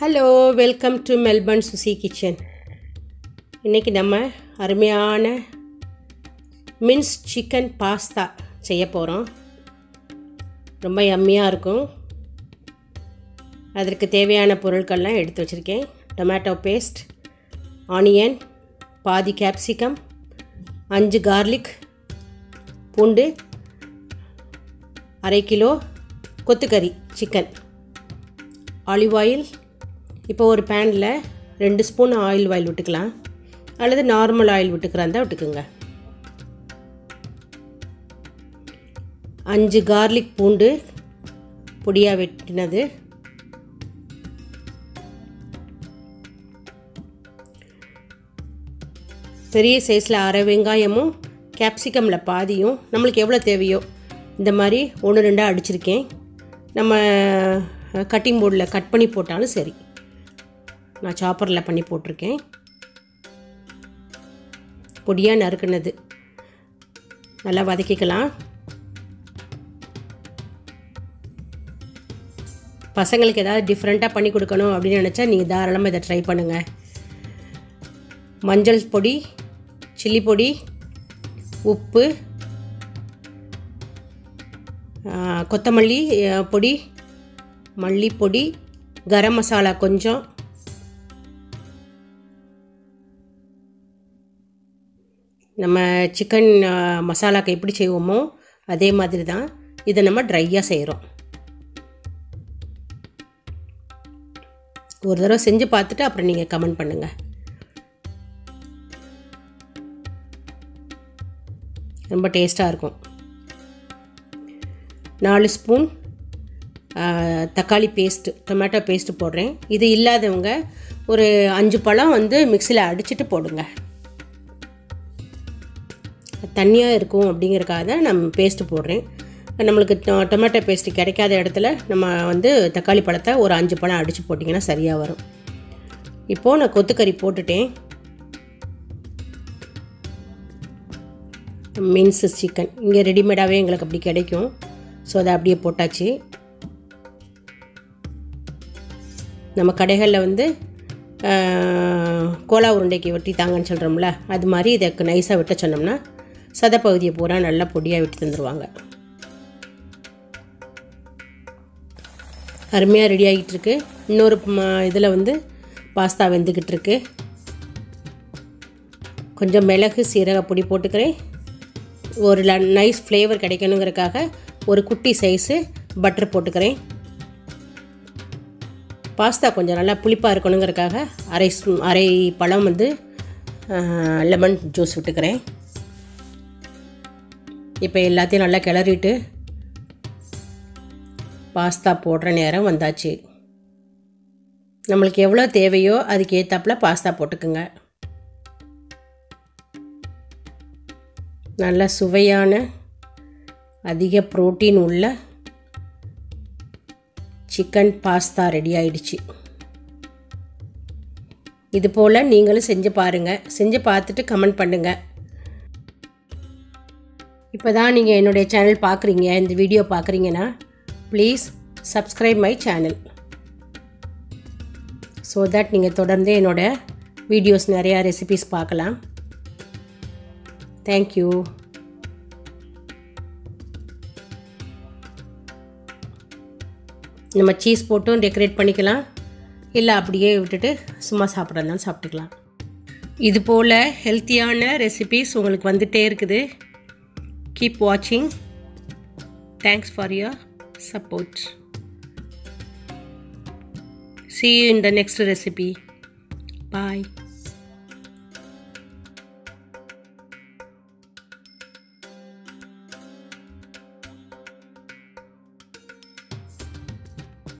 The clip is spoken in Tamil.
Hello welcome to Melbourne Suchi kitchen இன்றைக்கி நம்ம அருமையான மின்ஸ் சிக்கன் பாஸ்தா செய்ய போகிறோம் ரொம்ப யம்மியாக இருக்கும். அதற்கு தேவையான பொருட்கள்லாம் எடுத்து வச்சுருக்கேன். டொமேட்டோ பேஸ்ட் ஆனியன் பாதி கேப்சிகம் அஞ்சு கார்லிக் பூண்டு அரை கிலோ கொத்துக்கறி சிக்கன் ஆலிவ் ஆயில் இப்போ ஒரு பேனில் ரெண்டு ஸ்பூன் ஆயில் ஆயில் விட்டுக்கலாம். அல்லது நார்மல் ஆயில் விட்டுக்கிறாந்தா விட்டுக்குங்க. அஞ்சு கார்லிக் பூண்டு பொடியாக வெட்டினது. பெரிய சைஸில் அரை வெங்காயமும் கேப்சிகமில் பாதியும் நம்மளுக்கு எவ்வளோ தேவையோ இந்த மாதிரி ஒன்று ரெண்டாக அடிச்சிருக்கேன். நம்ம கட்டிங் போர்டில் கட் பண்ணி போட்டாலும் சரி. நான் சாப்பரில் பண்ணி போட்டிருக்கேன். பொடியாக நறுக்குனது. நல்லா வதக்கிக்கலாம். பசங்களுக்கு ஏதாவது டிஃப்ரெண்ட்டாக பண்ணி கொடுக்கணும் அப்படின்னு நினச்சா நீங்கள் தாராளமாக இதை ட்ரை பண்ணுங்கள் மஞ்சள் பொடி சில்லி பொடி உப்பு கொத்தமல்லி பொடி மல்லிப்பொடி கரம் மசாலா கொஞ்சம். நம்ம சிக்கன் மசாலாக்கு எப்படி செய்வோமோ அதே மாதிரி தான் இதை நம்ம ட்ரையாக செய்கிறோம் ஒரு தடவை செஞ்சு பார்த்துட்டு அப்புறம் நீங்கள் கமெண்ட் பண்ணுங்கள் ரொம்ப டேஸ்ட்டாக இருக்கும். நாலு ஸ்பூன் தக்காளி பேஸ்ட்டு டொமேட்டோ பேஸ்ட்டு போடுறேன். இது இல்லாதவங்க ஒரு அஞ்சு பழம் வந்து மிக்சியில் அடிச்சுட்டு போடுங்க. தண்ணியாக இருக்கும் அப்படிங்கிறக்காக தான் நம்ம பேஸ்ட்டு போடுறேன். நம்மளுக்கு டொமேட்டோ பேஸ்ட்டு கிடைக்காத இடத்துல நம்ம வந்து தக்காளி பழத்தை ஒரு அஞ்சு பழம் அடித்து போட்டிங்கன்னா சரியாக வரும். இப்போது நான் கொத்துக்கறி போட்டுட்டேன். Mince chicken. இங்கே ரெடிமேடாகவே எங்களுக்கு அப்படி கிடைக்கும். ஸோ அதை அப்படியே போட்டாச்சு. நம்ம கடைகளில் வந்து கோலா உருண்டைக்கு வெட்டி தாங்கன்னு சொல்கிறோம்ல அது மாதிரி இதை நைஸாக வெட்ட சொன்னோம்னா சதப்பகுதியை பூரா நல்லா பொடியாக விட்டு தந்துடுவாங்க அருமையாக ரெடி ஆகிட்டு இருக்கு இன்னொரு இதில் வந்து பாஸ்தா வெந்துக்கிட்டு இருக்கு கொஞ்சம் மிளகு சீரக பொடி போட்டுக்கிறேன். ஒரு நைஸ் ஃப்ளேவர் கிடைக்கணுங்கிறதுக்காக ஒரு குட்டி சைஸு பட்டர் போட்டுக்கிறேன். பாஸ்தா கொஞ்சம் நல்லா புளிப்பாக இருக்கணுங்கிறதுக்காக அரை அரை பழம் வந்து லெமன் ஜூஸ் விட்டுக்கிறேன். இப்போ எல்லாத்தையும் நல்லா கிளறிட்டு பாஸ்தா போடுற நேரம் வந்தாச்சு. நம்மளுக்கு எவ்வளோ தேவையோ அதுக்கு ஏற்றாப்பில் பாஸ்தா போட்டுக்குங்க. நல்ல சுவையான அதிக ப்ரோட்டீன் உள்ள சிக்கன் பாஸ்தா ரெடி ஆயிடுச்சு. இது போல் நீங்களும் செஞ்சு பாருங்கள் செஞ்சு பார்த்துட்டு கமெண்ட் பண்ணுங்கள் இப்போ தான் நீங்கள் என்னுடைய சேனல் பார்க்குறீங்க இந்த வீடியோ பார்க்குறீங்கன்னா please subscribe my channel so that நீங்கள் தொடர்ந்து என்னோடய வீடியோஸ் நிறையா ரெசிபிஸ் பார்க்கலாம். தேங்க்யூ நம்ம சீஸ் போட்டும் டெக்கரேட் பண்ணிக்கலாம். இல்லை அப்படியே விட்டுட்டு சும்மா சாப்பிட்றதுனாலும் சாப்பிட்டுக்கலாம். இது போல் ஹெல்த்தியான ரெசிபீஸ் உங்களுக்கு வந்துகிட்டே இருக்குது. Keep watching. Thanks for your support. See you in the next recipe. Bye.